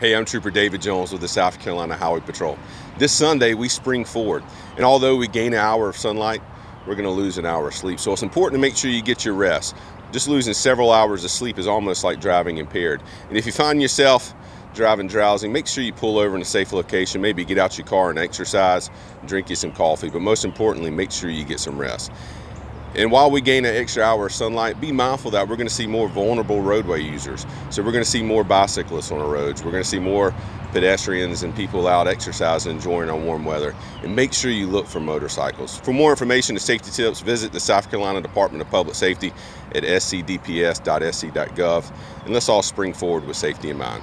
Hey, I'm Trooper David Jones with the South Carolina Highway Patrol. This Sunday, we spring forward, and although we gain an hour of sunlight, we're going to lose an hour of sleep. So it's important to make sure you get your rest. Just losing several hours of sleep is almost like driving impaired. And if you find yourself driving drowsy, make sure you pull over in a safe location, maybe get out your car and exercise, drink you some coffee, but most importantly, make sure you get some rest. And while we gain an extra hour of sunlight, be mindful that we're going to see more vulnerable roadway users. So we're going to see more bicyclists on the roads. We're going to see more pedestrians and people out exercising, enjoying our warm weather. And make sure you look for motorcycles. For more information and safety tips, visit the South Carolina Department of Public Safety at scdps.sc.gov. And let's all spring forward with safety in mind.